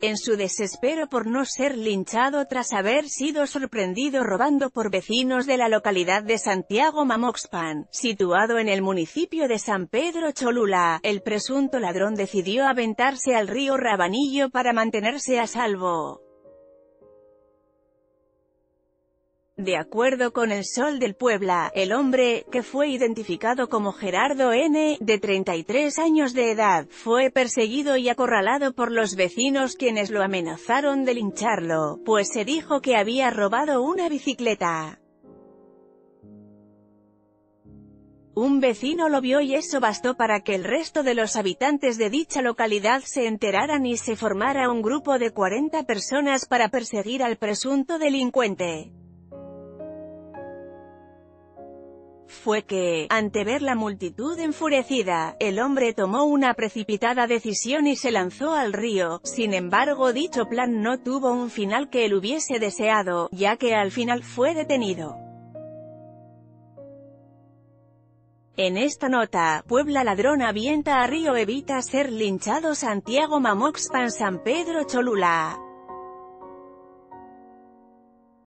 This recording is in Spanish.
En su desespero por no ser linchado tras haber sido sorprendido robando por vecinos de la localidad de Santiago Mamoxpan, situado en el municipio de San Pedro Cholula, el presunto ladrón decidió aventarse al río Rabanillo para mantenerse a salvo. De acuerdo con el Sol del Puebla, el hombre, que fue identificado como Gerardo N., de 33 años de edad, fue perseguido y acorralado por los vecinos quienes lo amenazaron de lincharlo, pues se dijo que había robado una bicicleta. Un vecino lo vio y eso bastó para que el resto de los habitantes de dicha localidad se enteraran y se formara un grupo de 40 personas para perseguir al presunto delincuente. Fue que, ante ver la multitud enfurecida, el hombre tomó una precipitada decisión y se lanzó al río, sin embargo dicho plan no tuvo un final que él hubiese deseado, ya que al final fue detenido. En esta nota, Puebla ladrón avienta a Río evita ser linchado Santiago Mamoxpan San Pedro Cholula.